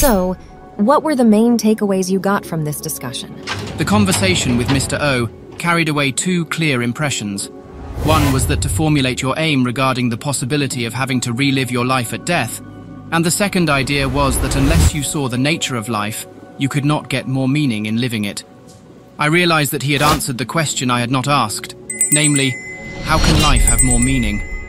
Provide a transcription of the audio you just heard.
So, what were the main takeaways you got from this discussion? The conversation with Mr. O carried away two clear impressions. One was that to formulate your aim regarding the possibility of having to relive your life at death, and the second idea was that unless you saw the nature of life, you could not get more meaning in living it. I realized that he had answered the question I had not asked, namely, how can life have more meaning?